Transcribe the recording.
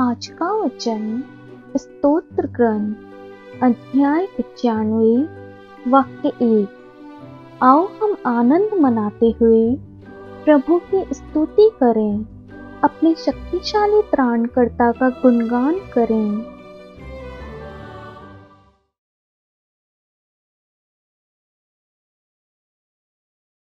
आज का वचन स्तोत्र ग्रंथ अध्याय पचानवे, वाक्य एक। आओ हम आनंद मनाते हुए प्रभु की स्तुति करें, अपने शक्तिशाली त्राणकर्ता का गुणगान करें।